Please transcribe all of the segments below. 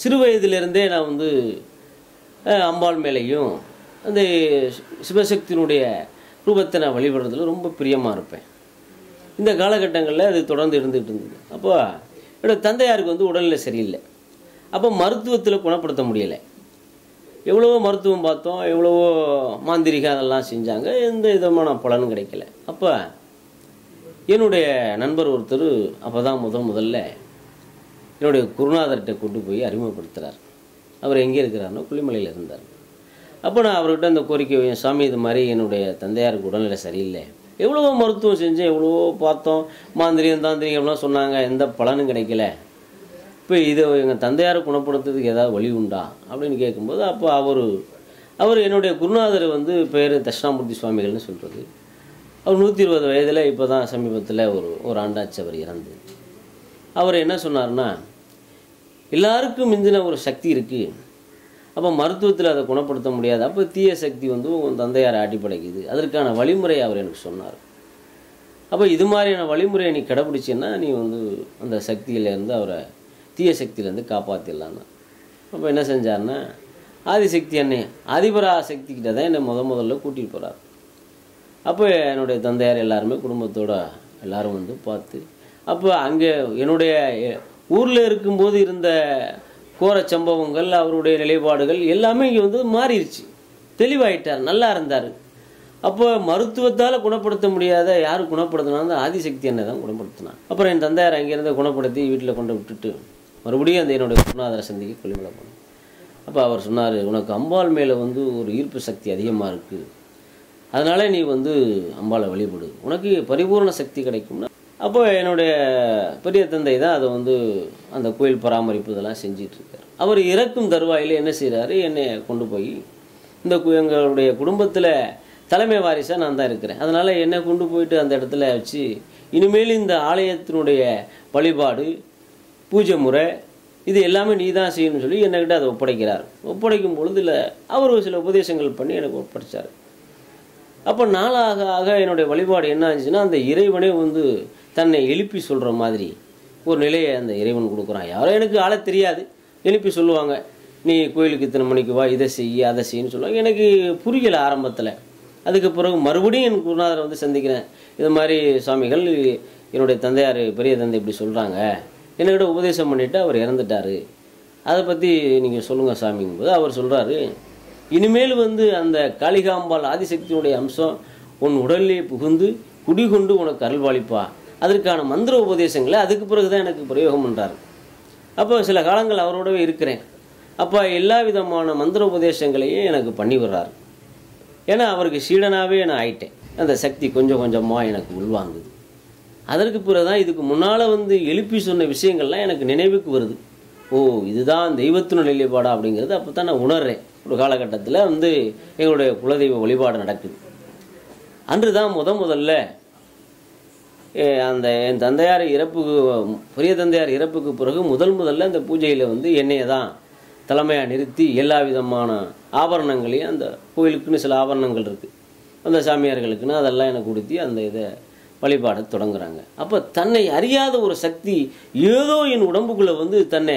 சிறு வயதிலிருந்தே நான் வந்து அம்பாள் மேலேயும் அந்த சிவசக்தியினுடைய ரூபத்தை நான் வழிபடுறதுல ரொம்ப பிரியமாக இருப்பேன். இந்த காலகட்டங்களில் அது தொடர்ந்து இருந்துகிட்டு இருந்தது. அப்போ என்னோடய தந்தையாருக்கு வந்து உடல்நிலை சரியில்லை. அப்போ மருத்துவத்தில் குணப்படுத்த முடியலை. எவ்வளவோ மருத்துவம் பார்த்தோம் எவ்வளவோ மாந்திரிகம் அதெல்லாம் செஞ்சாங்க எந்த விதமான பலனும் கிடைக்கல. அப்போ என்னுடைய நண்பர் ஒருத்தர் அப்போ தான் முத முதல்ல என்னுடைய குருநாதர்கிட்ட கொண்டு போய் அறிமுகப்படுத்துகிறார் அவர் எங்கே இருக்கிறாருன்னா புள்ளிமலையில் இருந்தார். அப்போ நான் அவர்கிட்ட அந்த கோரிக்கை சாமி இது மாதிரி என்னுடைய தந்தையாருக்கு உடல்நிலை சரியில்லை. எவ்வளவோ மருத்துவம் செஞ்சேன் எவ்வளவோ பார்த்தோம். மாந்திரியம் தாந்திரிகம்லாம் சொன்னாங்க எந்த பலனும் கிடைக்கல. இப்போ இதை எங்கள் தந்தையாரை குணப்படுத்துறதுக்கு ஏதாவது வழி உண்டா? அப்படின்னு கேட்கும்போது அப்போ அவர் அவர் என்னுடைய குருநாதர் வந்து பேர் தட்சிணாமூர்த்தி சுவாமிகள்னு சொல்கிறது அவர் நூற்றி இருபது வயதில் இப்போ தான் சமீபத்தில் ஒரு ஒரு ஆண்டாச்சு அவர் இறந்து. அவர் என்ன சொன்னார்னா எல்லாருக்கும் மிஞ்சின ஒரு சக்தி இருக்குது அப்போ மருத்துவத்தில் அதை குணப்படுத்த முடியாது. அப்போ தீய சக்தி வந்து உன் தந்தையாரை அடிப்படைக்குது அதற்கான வழிமுறையை அவர் எனக்கு சொன்னார். அப்போ இது மாதிரியான வழிமுறையை நீ கடைப்பிடிச்சின்னா நீ வந்து அந்த சக்தியிலேருந்து அவரை தீய சக்தியிலேருந்து காப்பாற்றிடலான்னு அப்போ என்ன செஞ்சார்னா ஆதிசக்தி அன்னை அதிபரா சக்திக்கிட்ட தான் என்னை முத முதல்ல கூட்டிகிட்டு போகிறார் அப்போ என்னுடைய தந்தையார் எல்லாருமே குடும்பத்தோட எல்லாரும் வந்து பார்த்து அப்போ அங்கே என்னுடைய ஊரில் இருக்கும்போது இருந்த கோர சம்பவங்கள் அவருடைய நிலைப்பாடுகள் எல்லாமே இங்கே வந்து மாறிடுச்சு தெளிவாயிட்டார் நல்லா இருந்தார். அப்போ மருத்துவத்தால் குணப்படுத்த முடியாத யார் குணப்படுத்தினா அந்த ஆதிசக்தி என்னை தான் குணப்படுத்தினான் அப்புறம் என் தந்தையார் அங்கேருந்து குணப்படுத்தி வீட்டில் கொண்டு விட்டுட்டு மறுபடியும் அந்த என்னுடைய குருநாதரை சந்திக்க கொல்லிமலை போனேன். அப்போ அவர் சொன்னார் உனக்கு அம்பாள் மேலே வந்து ஒரு ஈர்ப்பு சக்தி அதிகமாக இருக்குது அதனால் நீ வந்து அம்பாளை வழிபடு. உனக்கு பரிபூர்ண சக்தி கிடைக்கும்னா அப்போ என்னுடைய பெரிய தந்தை தான் அதை வந்து அந்த கோயில் பராமரிப்பு இதெல்லாம் செஞ்சிட்ருக்கார். அவர் இறக்கும் தருவாயில் என்ன செய்கிறாரு என்னை கொண்டு போய் இந்த எங்களுடைய குடும்பத்தில் தலைமை வாரிசாக நான் தான் இருக்கிறேன். அதனால் என்னை கொண்டு போயிட்டு அந்த இடத்துல வச்சு இனிமேல் இந்த ஆலயத்தினுடைய வழிபாடு பூஜை முறை இது எல்லாமே நீ தான் செய்யணும்னு சொல்லி என்னக்கிட்ட அதை ஒப்படைக்கிறார். ஒப்படைக்கும் பொழுது இல்லை அவர் ஒரு சில உபதேசங்கள் பண்ணி எனக்கு ஒப்படைச்சார். அப்போ நாளாக ஆக என்னுடைய வழிபாடு என்ன ஆச்சுன்னா அந்த இறைவனே வந்து தன்னை எழுப்பி சொல்கிற மாதிரி ஒரு நிலையை அந்த இறைவன் கொடுக்குறான். யாரோ எனக்கு ஆள தெரியாது. எழுப்பி சொல்லுவாங்க நீ கோயிலுக்கு இத்தனை மணிக்கு வா இதை செய் அதை செய்யன்னு சொல்லுவாங்க. எனக்கு புரியலை ஆரம்பத்தில். அதுக்கு பிறகு மறுபடியும் என் குருநாதரை வந்து சந்திக்கிறேன். இது மாதிரி சுவாமிகள் என்னுடைய தந்தையார் பெரிய தந்தை இப்படி சொல்கிறாங்க என்கிட்ட உபதேசம் பண்ணிவிட்டு அவர் இறந்துட்டார். அதை பற்றி நீங்கள் சொல்லுங்கள் சாமிங்கும்போது அவர் சொல்கிறாரு இனிமேல் வந்து அந்த காளிகாம்பாள் ஆதிசக்தியினுடைய அம்சம் உன் உடலிலே புகுந்து குடிகொண்டு உனக்கு அருள்வாளிப்பா. அதற்கான மந்திர உபதேசங்களை அதுக்கு பிறகு தான் எனக்கு பிரயோகம் பண்ணுறாரு அப்போ சில காலங்கள் அவரோடவே இருக்கிறேன். அப்போ எல்லா விதமான மந்திர உபதேசங்களையும் எனக்கு பண்ணி விடுறாரு. ஏன்னா அவருக்கு சீடனாகவே நான் ஆயிட்டேன். அந்த சக்தி கொஞ்சம் கொஞ்சமாக எனக்கு உள்வாங்குது. அதற்கு பிறகு தான் இதுக்கு முன்னால் வந்து எழுப்பி சொன்ன விஷயங்கள்லாம் எனக்கு நினைவுக்கு வருது. ஓ இதுதான் தெய்வத்தின நிலைப்பாடா அப்படிங்கிறது அப்போ தான் நான் உணர்றேன். ஒரு காலகட்டத்தில் வந்து எங்களுடைய குலதெய்வ வழிபாடு நடக்குது. அன்று தான் முத முதல்ல அந்த என் தந்தையார் இறப்புக்கு பெரிய தந்தையார் இறப்புக்கு பிறகு முதல் முதல்ல அந்த பூஜையில் வந்து என்னையை தான் தலைமையாக நிறுத்தி எல்லா விதமான ஆபரணங்களையும் அந்த கோயிலுக்குன்னு சில ஆபரணங்கள் இருக்குது அந்த சாமியார்களுக்குன்னு அதெல்லாம் எனக்கு கொடுத்தி அந்த இதை வழிபாட தொடங்குறாங்க. அப்போ தன்னை அறியாத ஒரு சக்தி ஏதோ என் உடம்புக்குள்ளே வந்து தன்னை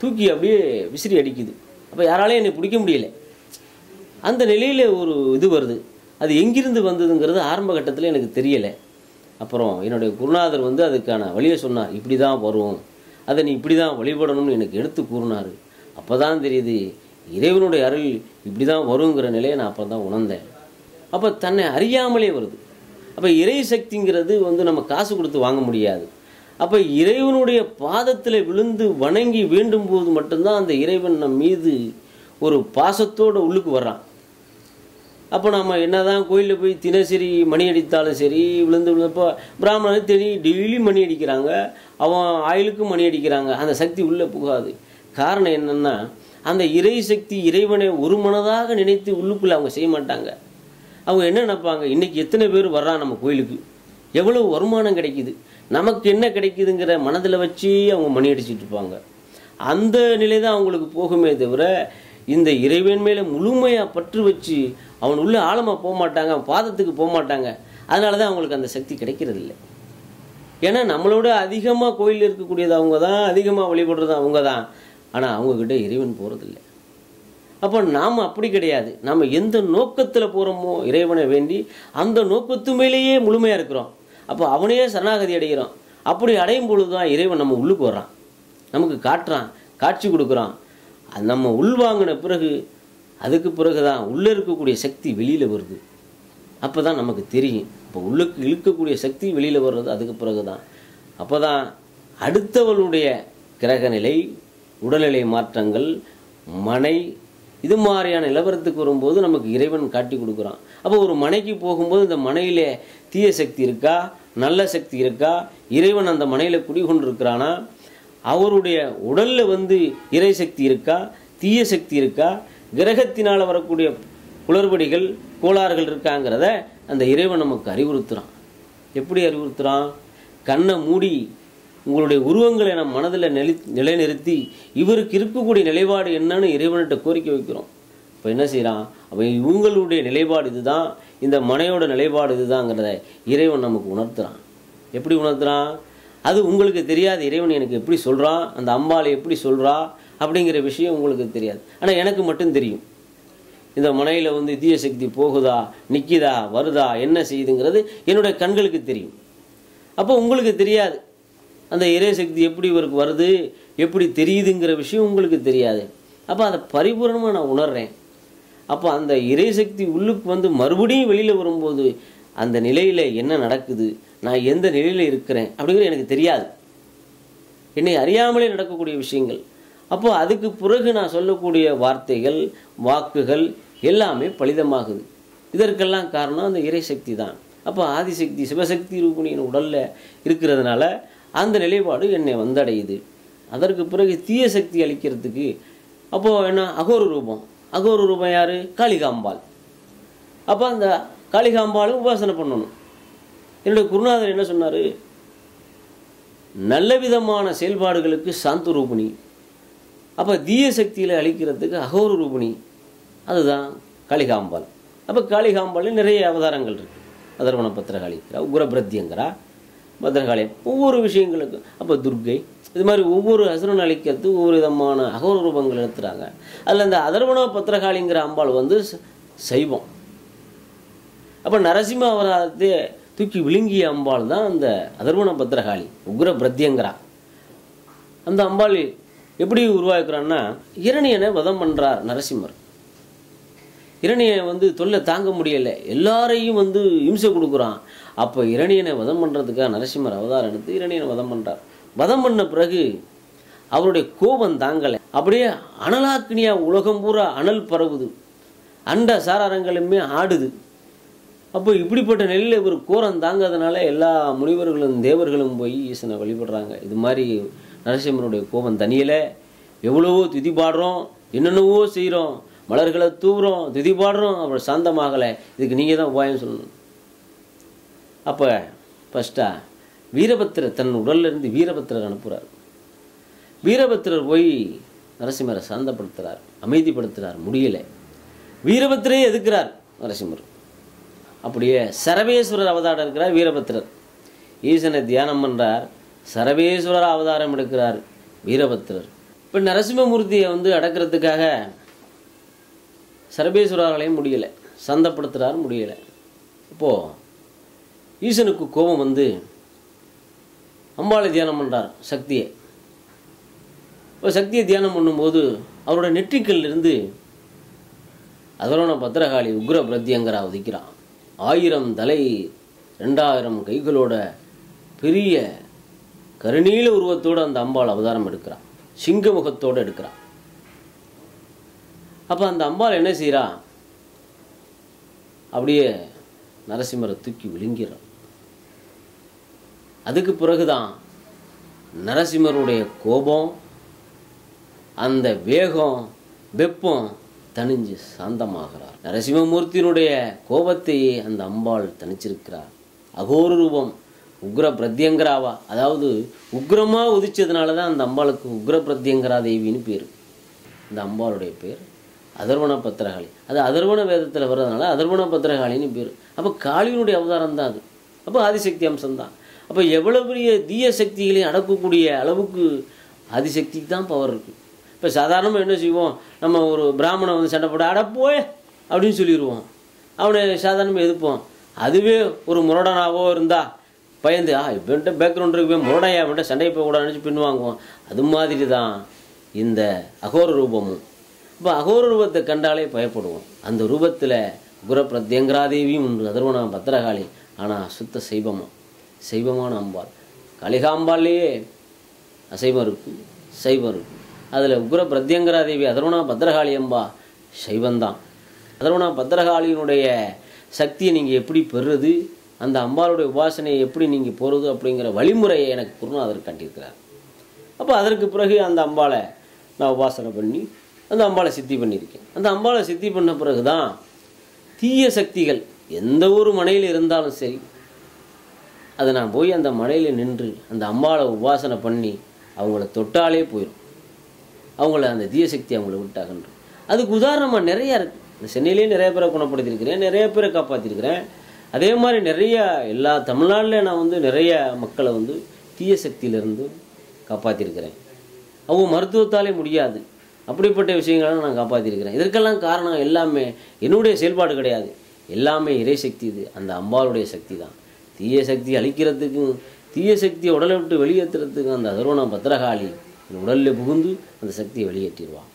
தூக்கி அப்படியே விசிறி அடிக்குது. அப்போ யாராலையும் என்னை பிடிக்க முடியல. அந்த நிலையில் ஒரு இது வருது. அது எங்கிருந்து வந்ததுங்கிறது ஆரம்ப கட்டத்தில் எனக்கு தெரியலை. அப்புறம் என்னுடைய குருநாதர் வந்து அதுக்கான வழியை சொன்னார் இப்படி தான் வரும் அதை நீ இப்படி தான் வழிபடணும்னு எனக்கு எடுத்து கூறினார். அப்போ தான் தெரியுது இறைவனுடைய அருள் இப்படி தான் வருங்கிற நிலையை நான் அப்போ தான் உணர்ந்தேன். அப்போ தன்னை அறியாமலே வருது. அப்போ இறை சக்திங்கிறது வந்து நம்ம காசு கொடுத்து வாங்க முடியாது. அப்போ இறைவனுடைய பாதத்தில் விழுந்து வணங்கி வேண்டும் போது மட்டும்தான் அந்த இறைவன் நம் மீது ஒரு பாசத்தோட உள்ளுக்கு வர்றான். அப்போ நம்ம என்னதான் கோயிலில் போய் தினசரி மணி அடித்தாலும் சரி விழுந்து விழுந்தப்போ பிராமணன் தெரி டெய்லி மணி அடிக்கிறாங்க. அவன் ஆயிலுக்கும் மணி அடிக்கிறாங்க. அந்த சக்தி உள்ளே புகாது. காரணம் என்னென்னா அந்த இறை சக்தி இறைவனை ஒரு மனதாக நினைத்து உள்ளுக்குள்ளே அவங்க செய்ய மாட்டாங்க. அவங்க என்ன நினைப்பாங்க? இன்னைக்கு எத்தனை பேர் வர்றான் நம்ம கோயிலுக்கு? எவ்வளோ வருமானம் கிடைக்குது? நமக்கு என்ன கிடைக்குதுங்கிற மனதில் வச்சு அவங்க மணி அடிச்சுட்டு இருப்பாங்க. அந்த நிலை தான் அவங்களுக்கு போகுமே தவிர இந்த இறைவன் மேலே முழுமையாக பற்று வச்சு அவன் உள்ளே ஆழமாக போக மாட்டாங்க அவன் பாதத்துக்கு போக மாட்டாங்க அதனால தான் அவங்களுக்கு அந்த சக்தி கிடைக்கிறது இல்லை ஏன்னா நம்மளோட அதிகமாக கோயில் இருக்கக்கூடியது அவங்க தான் அதிகமாக வழிபடுறது அவங்க தான் ஆனால் அவங்கக்கிட்ட இறைவன் போகிறதில்ல அப்போ நாம் அப்படி கிடையாது. நம்ம எந்த நோக்கத்தில் போகிறோமோ இறைவனை வேண்டி அந்த நோக்கத்து மேலேயே முழுமையாக இருக்கிறோம். அப்போ அவனையே சரணாகதி அடைகிறோம். அப்படி அடையும் பொழுது தான் இறைவன் நம்ம உள்ளுக்கு வர்றான். நமக்கு காட்டுறான் காட்சி கொடுக்குறான். நம்ம உள்வாங்கின பிறகு அதுக்கு பிறகு தான் உள்ளே இருக்கக்கூடிய சக்தி வெளியில் வருது. அப்போ தான் நமக்கு தெரியும். இப்போ உள்ளுக்கு இழுக்கக்கூடிய சக்தி வெளியில் வர்றது அதுக்கு பிறகு தான் அப்போ தான் அடுத்தவளுடைய கிரகநிலை உடல்நிலை மாற்றங்கள் மனை இது மாதிரியான நிலவரத்துக்கு வரும்போது நமக்கு இறைவன் காட்டி கொடுக்குறான். அப்போ ஒரு மனைக்கு போகும்போது இந்த மனையில் தீய சக்தி இருக்கா? நல்ல சக்தி இருக்கா? இறைவன் அந்த மனையில் குடிகொண்டு இருக்கிறானா அவருடைய உடலில் வந்து இறை சக்தி இருக்கா? தீய சக்தி இருக்கா? கிரகத்தினால் வரக்கூடிய குளறுபடிகள் கோளாறுகள் இருக்காங்கிறத அந்த இறைவன் நமக்கு அறிவுறுத்துகிறான் எப்படி அறிவுறுத்துகிறான் கண்ணை மூடி உங்களுடைய உருவங்களை நம் மனதில் நிலை நிலைநிறுத்தி இவருக்கு இருக்கக்கூடிய நிலைப்பாடு என்னன்னு இறைவன்கிட்ட கோரிக்கை வைக்கிறோம். இப்போ என்ன செய்கிறான் அவன் இவங்களுடைய நிலைப்பாடு இதுதான் இந்த மனையோட நிலைப்பாடு இதுதாங்கிறத இறைவன் நமக்கு உணர்த்துறான். எப்படி உணர்த்துறான்? அது உங்களுக்கு தெரியாத இறைவன் எனக்கு எப்படி சொல்கிறான் அந்த அம்பாளை எப்படி சொல்கிறா அப்படிங்கிற விஷயம் உங்களுக்கு தெரியாது. ஆனால் எனக்கு மட்டும் தெரியும். இந்த மனையில் வந்து தீய சக்தி போகுதா நிற்கிதா வருதா என்ன செய்யுதுங்கிறது என்னுடைய கண்களுக்கு தெரியும். அப்போ உங்களுக்கு தெரியாது. அந்த இறை சக்தி எப்படி இவருக்கு வருது எப்படி தெரியுதுங்கிற விஷயம் உங்களுக்கு தெரியாது. அப்போ அதை பரிபூரணமாக நான் உணர்றேன். அப்போ அந்த இறை சக்தி உள்ளுக்கு வந்து மறுபடியும் வெளியில் வரும்போது அந்த நிலையில் என்ன நடக்குது நான் எந்த நிலையில் இருக்கிறேன் அப்படிங்கிறது எனக்கு தெரியாது. என்னை அறியாமலே நடக்கக்கூடிய விஷயங்கள். அப்போ அதுக்கு பிறகு நான் சொல்லக்கூடிய வார்த்தைகள் வாக்குகள் எல்லாமே பலிதமாகுது. இதற்கெல்லாம் காரணம் அந்த இறைசக்தி தான். அப்போ ஆதிசக்தி சிவசக்தி ரூபிணியின் உடலில் இருக்கிறதுனால அந்த நிலைப்பாடு என்னை வந்தடையுது. அதற்கு பிறகு தீய சக்தி அளிக்கிறதுக்கு அப்போது என்ன? அகோர ரூபம். அகோர ரூபம் யார்? காளிகாம்பாள். அப்போ அந்த காளிகாம்பாளும் உபாசனை பண்ணணும். என்னுடைய குருநாதர் என்ன சொன்னார்? நல்ல விதமான செயல்பாடுகளுக்கு சாந்த ரூபிணி. அப்போ தீய சக்தியில் அழிக்கிறதுக்கு அகோர ரூபிணி அதுதான் காளிகாம்பாள். அப்போ காளிகாம்பாளில் நிறைய அவதாரங்கள் இருக்குது அதர்வன பத்திரகாளிக்கிறா உக்ரபிரத்தியங்கிறா பத்திரகாளியம் ஒவ்வொரு விஷயங்களுக்கும் அப்போ துர்க்கை இது மாதிரி ஒவ்வொரு அசுரன் அழிக்கிறது ஒவ்வொரு விதமான அகோர ரூபங்கள் எடுத்துகிறாங்க அதில் இந்த அதர்வன பத்திரகாளிங்கிற அம்பாள் வந்து ச- சைவம். அப்போ நரசிம்ம அவதாரத்தை தூக்கி விழுங்கிய அம்பாள் தான் அந்த அதர்வன பத்திரகாளி உக்ர பிரத்யங்கரா அந்த அம்பாள் எப்படி உருவாக்குறான்னா இரணியனை வதம் பண்ணுறார் நரசிம்மர். இரணியனை வந்து தொல்லை தாங்க முடியலை. எல்லாரையும் வந்து இம்சை கொடுக்குறான். அப்போ இரணியனை வதம் பண்ணுறதுக்காக நரசிம்மர் அவதாரம் எடுத்து இரணியனை வதம் பண்ணுறார் வதம் பண்ண பிறகு அவருடைய கோபம் தாங்கலை. அப்படியே அனலாக்கினியா உலகம் பூரா அனல் பரவுது. அண்ட சாராரங்களுமே ஆடுது. அப்போ இப்படிப்பட்ட நிலையில் இவர் கோரம் தாங்காதனால எல்லா முனிவர்களும் தேவர்களும் போய் ஈசனை வழிபடுறாங்க. இது மாதிரி நரசிம்மனுடைய கோபம் தனியலை. எவ்வளவோ துதி பாடுறோம் என்னென்னவோ செய்கிறோம் மலர்களை தூவுறோம் துதி பாடுறோம் அவர் சாந்தமாகலை. இதுக்கு நீங்கள் தான் உபாயம் சொல்லணும். அப்போ ஃபஸ்ட்டாக வீரபத்திரர் தன் உடல்ல இருந்து வீரபத்திரர் அனுப்புகிறார் வீரபத்திரர் போய் நரசிம்மரை சாந்தப்படுத்துகிறார் அமைதிப்படுத்துகிறார் முடியலை. வீரபத்திரே எதுக்கிறார்? நரசிம்மர். அப்படியே சரவேஸ்வரர் அவதாரம் இருக்கிறார் வீரபத்திரர். ஈசனை தியானம் பண்ணுறார் சரவேஸ்வரர் அவதாரம் எடுக்கிறார் வீரபத்திரர் இப்போ நரசிம்மமூர்த்தியை வந்து அடக்கிறதுக்காக சரபேஸ்வரர்களையும் முடியலை சந்தப்படுத்துகிறார் முடியலை. இப்போது ஈசனுக்கு கோபம் வந்து அம்பாளை தியானம் பண்ணுறார் சக்தியை. இப்போ சக்தியை தியானம் பண்ணும்போது அவரோட நெற்றிக்கல்லிருந்து அதரோன பத்திரகாளி உக்ர பிரத்யங்கரா உதிக்கிறான். ஆயிரம் தலை ரெண்டாயிரம் கைகளோட பெரிய கருணீல உருவத்தோடு அந்த அம்பாள் அவதாரம் எடுக்கிறான். சிங்க முகத்தோடு எடுக்கிறான். அப்போ அந்த அம்பாள் என்ன செய்கிறா அப்படியே நரசிம்மரை தூக்கி விழுங்கிறான் அதுக்கு பிறகுதான் நரசிம்மருடைய கோபம் அந்த வேகம் வெப்பம் தனிஞ்சு சாந்தமாகிறார். நரசிம்மமூர்த்தியினுடைய கோபத்தை அந்த அம்பாள் தனிச்சிருக்கிறார் அகோர ரூபம் உக்ர பிரத்யங்கராவா அதாவது உக்ரமாக உதிச்சதுனால தான் அந்த அம்பாளுக்கு உக்ர பிரத்யங்கரா தேவின்னு பேர். இந்த அம்பாளுடைய பேர் அதர்வண பத்திரகாளி. அது அதர்வண வேதத்தில் வர்றதுனால அதர்வண பத்திரகாளின்னு பேர். அப்போ காளியினுடைய அவதாரம் தான் அது. அப்போ ஆதிசக்தி அம்சம்தான். அப்போ எவ்வளோ பெரிய தீய சக்திகளையும் அடக்கக்கூடிய அளவுக்கு ஆதிசக்திக்கு தான் பவர் இருக்குது இப்போ சாதாரணமாக என்ன செய்வோம்? நம்ம ஒரு பிராமணன் வந்து சண்டை போட அடப்போ அப்படின்னு சொல்லிடுவோம் அவனை சாதாரணமாக எதிர்ப்போம். அதுவே ஒரு முரடனாவோ இருந்தால் பயந்து ஆ இவன்ட்ட பேக்ரவுண்ட் இருக்கு இவன் முரடையா இவன்ட்ட சண்டை போகக்கூடாது நினச்சி பின் வாங்குவோம் அது மாதிரி தான் இந்த அகோர ரூபமும். இப்போ அகோர ரூபத்தை கண்டாலே பயப்படுவோம். அந்த ரூபத்தில் குர பிரத்யங்கராதேவியும் உண்டு. அதர்வனா பத்திரகாளி. ஆனால் சுத்த சைவமும். சைவமான அம்பாள். காளிகாம்பாலேயே அசைவம் இருக்குது சைவம் இருக்குது அதில் உக்ர பிரத்யங்கராதேவி அதர்வனா பத்திரகாளி அம்பா சைவந்தான் அதர்வனா பத்திரகாளியினுடைய சக்தியை நீங்கள் எப்படி பெறுறது? அந்த அம்பாளுடைய உபாசனையை எப்படி நீங்கள் போகிறது அப்படிங்கிற வழிமுறையை எனக்கு குருநாதர் கண்டிருக்கிறார். அப்போ அதற்கு பிறகு அந்த அம்பாளை நான் உபாசனை பண்ணி அந்த அம்பாளை சித்தி பண்ணியிருக்கேன். அந்த அம்பாளை சித்தி பண்ண பிறகு தான் தீய சக்திகள் எந்த ஒரு மனையில் இருந்தாலும் சரி அதை நான் போய் அந்த மலையில் நின்று அந்த அம்பாளை உபாசனை பண்ணி அவங்கள தொட்டாலே போயிடும் அவங்கள அந்த தீயசக்தி அவங்கள விட்டாகன்று. அதுக்கு உதாரணமாக நிறையா இருக்குது சென்னையிலேயே நிறைய பேரை குணப்படுத்தியிருக்கிறேன் நிறைய பேரை காப்பாற்றிருக்கிறேன் அதே மாதிரி நிறைய எல்லா தமிழ்நாட்டில் நான் வந்து நிறைய மக்களை வந்து தீய சக்தியிலிருந்து காப்பாற்றிருக்கிறேன் அவங்க மருத்துவத்தாலே முடியாது. அப்படிப்பட்ட விஷயங்களை நான் காப்பாற்றிருக்கிறேன் இதற்கெல்லாம் காரணம் எல்லாமே என்னுடைய செயல்பாடு கிடையாது. எல்லாமே இறை சக்தி இது. அந்த அம்பாளுடைய சக்தி தான். தீய சக்தி அழிக்கிறதுக்கும் தீய சக்தியை உடலை விட்டு வெளியேற்றுறதுக்கும் அந்த அதர்வனா பத்திரகாளி உடலில் புகுந்து அந்த சக்தியை வெளியேற்றிடுவான்.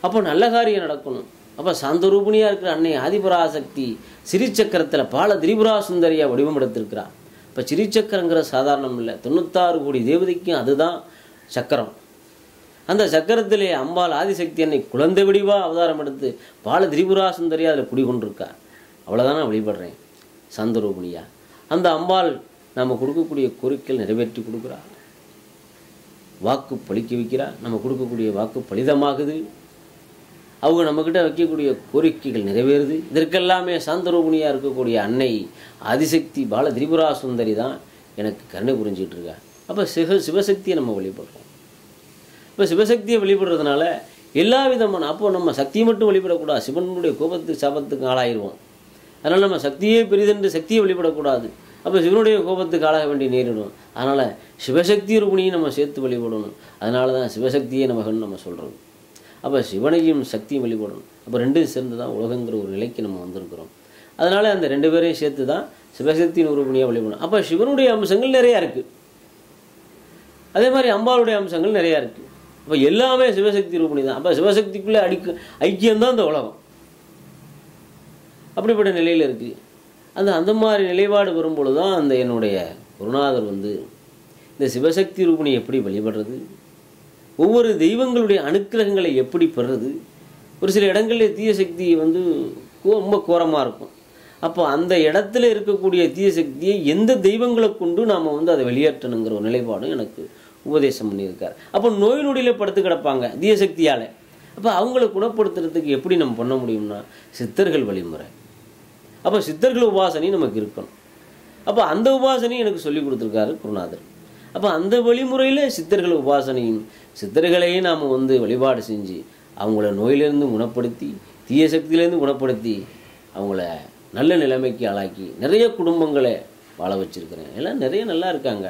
அப்போ நல்ல காரியம் நடக்கணும். அப்போ சாந்தரூபிணியாக இருக்கிற அன்னை ஆதிபராசக்தி சிறிச்சக்கரத்தில் பால திரிபுரா சுந்தரியாக வடிவம் எடுத்திருக்கிறார் இப்போ சிறிச்சக்கரங்கிற சாதாரணம் இல்லை. தொண்ணூத்தாறு கோடி தேவதைக்கும் அதுதான் சக்கரம். அந்த சக்கரத்திலே அம்பாள் ஆதிசக்தி அன்னை குழந்தை வடிவா அவதாரம் எடுத்து பால திரிபுரா சுந்தரியா அதில் குடிகொண்டிருக்கா அவ்வளோதான் நான் வழிபடுறேன். சாந்தரூபிணியா. அந்த அம்பாள் நம்ம கொடுக்கக்கூடிய கோரிக்கைகள் நிறைவேற்றி கொடுக்குறா வாக்கு பழிக்க வைக்கிறா நம்ம கொடுக்கக்கூடிய வாக்கு பலிதமாகுது. அவங்க நம்மக்கிட்ட வைக்கக்கூடிய கோரிக்கைகள் நிறைவேறுது. இதற்கெல்லாமே சாந்தரூபணியாக இருக்கக்கூடிய அன்னை அதிசக்தி பால திரிபுரா சுந்தரி தான் எனக்கு கருணை புரிஞ்சிகிட்டு இருக்கா. அப்போ சிவ சிவசக்தியை நம்ம வழிபடுறோம். இப்போ சிவசக்தியை வழிபடுறதுனால எல்லா விதமான அப்போ நம்ம சக்தியை மட்டும் வழிபடக்கூடாது. சிவனுடைய கோபத்துக்கு சாபத்துக்கு ஆளாயிருவோம். அதனால் நம்ம சக்தியே பெரிதென்று சக்தியை வழிபடக்கூடாது. அப்போ சிவனுடைய கோபத்துக்கு ஆளாக வேண்டி நேரிடும். அதனால் சிவசக்தி ரூபிணியும் நம்ம சேர்த்து வழிபடணும். அதனால தான் சிவசக்தியை நமகன்னு நம்ம சொல்கிறோம் அப்போ சிவனையும் சக்தியும் வழிபடணும் அப்போ ரெண்டும் சேர்ந்து தான் உலகங்கிற ஒரு நிலைக்கு நம்ம வந்திருக்கிறோம். அதனால் அந்த ரெண்டு பேரையும் சேர்த்து தான் சிவசக்தியின் உறுப்பினியாக வழிபடணும் அப்போ சிவனுடைய அம்சங்கள் நிறையா இருக்குது அதே மாதிரி அம்பாளுடைய அம்சங்கள் நிறையா இருக்குது அப்போ எல்லாமே சிவசக்தி ரூபணி தான் அப்போ சிவசக்திக்குள்ளே அடிக்க ஐக்கியம்தான் இந்த உலகம். அப்படிப்பட்ட நிலையில் இருக்குது அந்த அந்த மாதிரி நிலைப்பாடு வரும்பொழுது தான் அந்த என்னுடைய குருநாதர் வந்து இந்த சிவசக்தி ரூபிணி எப்படி வழிபடுறது ஒவ்வொரு தெய்வங்களுடைய அனுக்கிரகங்களை எப்படி பெறுறது? ஒரு சில இடங்களில் தீய சக்தி வந்து கோ- ரொம்ப கோரமாக இருக்கும். அப்போ அந்த இடத்துல இருக்கக்கூடிய தீய சக்தியை எந்த தெய்வங்களை கொண்டு நாம் வந்து அதை வெளியேற்றணுங்கிற ஒரு நிலைப்பாடும் எனக்கு உபதேசம் பண்ணியிருக்கார். அப்போ நோய் நொடியில் படுத்து கிடப்பாங்க தீய சக்தியால். அப்போ அவங்கள குணப்படுத்துறதுக்கு எப்படி நம்ம பண்ண முடியும்னா சித்தர்கள் வழிமுறை. அப்போ சித்தர்கள் உபாசனை நமக்கு இருக்கணும். அப்போ அந்த உபாசனையும் எனக்கு சொல்லி கொடுத்துருக்காரு குருநாதர். அப்போ அந்த வழிமுறையில் சித்தர்கள் உபாசனையும் சித்தர்களையும் நாம் வந்து வழிபாடு செஞ்சு அவங்கள நோயிலேருந்து குணப்படுத்தி தீய சக்தியிலேருந்து குணப்படுத்தி அவங்கள நல்ல நிலைமைக்கு ஆளாக்கி நிறைய குடும்பங்களை வாழ வச்சுருக்கிறேன். எல்லாம் நிறைய நல்லா இருக்காங்க.